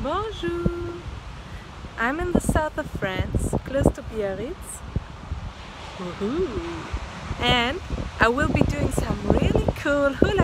Bonjour! I'm in the south of France, close to Biarritz. And I will be doing some really cool hula